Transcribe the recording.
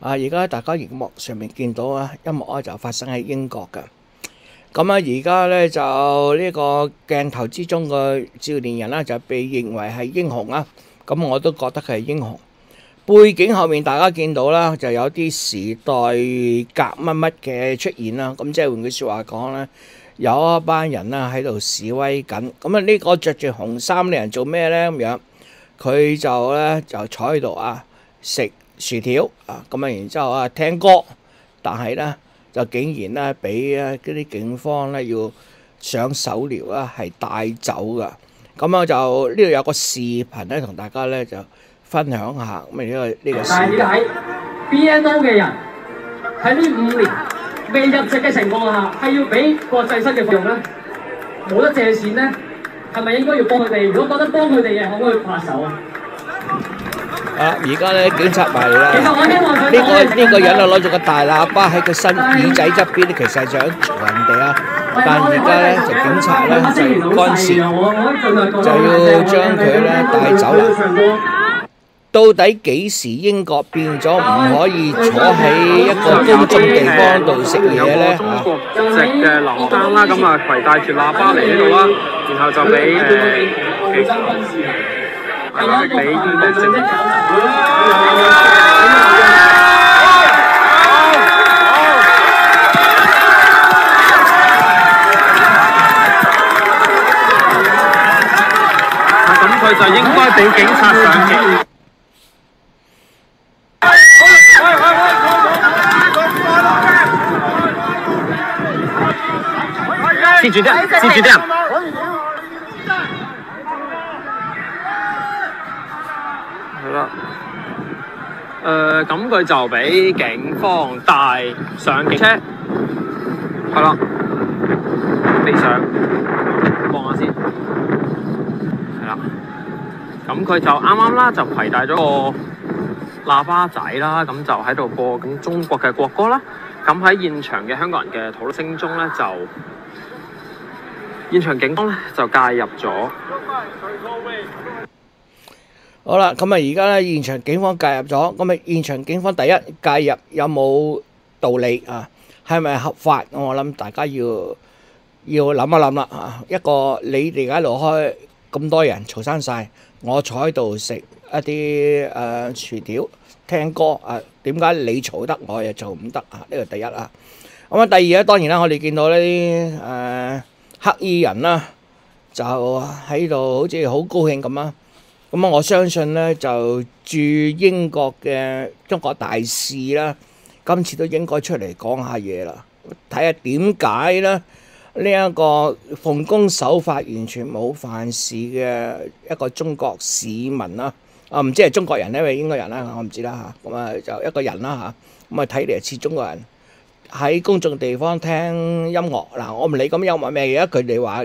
啊！而家大家熒幕上面見到啊，音樂咧就發生喺英國嘅。咁啊，而家咧就呢個鏡頭之中嘅少年人咧就被認為係英雄啊。咁我都覺得佢係英雄。背景後面大家見到啦，就有啲時代革乜乜嘅出現啦。咁即係換句説話講咧，有一班人啦喺度示威緊。咁啊，呢個着住紅衫嘅人做咩咧？咁樣佢就咧就坐喺度啊，食薯條啊。咁啊，然之後啊聽歌，但係咧就竟然咧俾啊嗰啲警方咧要上手療啊，係帶走噶。咁啊就呢度有個視頻咧，同大家咧就分享下咁啊呢個呢個視但係你 BNO 嘅人喺呢五年未入籍嘅情況下，係要俾國際室嘅費用咧，冇得借錢咧，係咪應該要幫佢哋？如果覺得幫佢哋嘅，可唔可以拍手啊？啊！而家咧警察埋嚟啦。呢、個講嘅呢、個人啊攞咗個大喇叭喺個身耳仔側邊，其實係想嘈人哋啊。但而家咧就警察咧就干涉，就要將佢咧帶走啦。到底幾時英國變咗唔可以坐喺一個公眾地方度食嘢咧？中嚇國籍嘅留生啦，咁啊攜帶住喇叭嚟呢度啦，然後就俾誒俾啊咁佢就應該俾警察上刑。黐住啲人，黐住啲人。係啦。誒，咁佢就俾警方帶上警車，係啦，俾上，望下先，係啦。咁佢就啱啱啦，就攜帶咗個喇叭仔啦，咁就喺度播緊中國嘅國歌啦。咁喺現場嘅香港人嘅討論聲中咧，就現場警方咧就介入咗。好啦，咁啊而家咧現場警方介入咗，咁啊現場警方第一介入有冇道理啊？係咪合法？我諗大家要要諗一諗啦！一個你哋而家度開咁多人嘈生晒，我坐喺度食一啲誒、薯條聽歌啊，點解你嘈得我又做唔得啊？呢個第一啊。咁啊第二咧，當然啦，我哋見到呢啲誒黑衣人啦，就喺度好似好高興咁啊！咁啊，我相信咧就駐英國嘅中國大使啦，今次都應該出嚟講下嘢啦，睇下點解咧呢一個奉公守法、完全冇犯事嘅一個中國市民啦，啊唔知係中國人咧，因為英國人啦，我唔知啦嚇，咁啊就一個人啦嚇，咁啊睇嚟似中國人喺公眾地方聽音樂嗱，我唔理咁音樂咩，嘢佢哋話。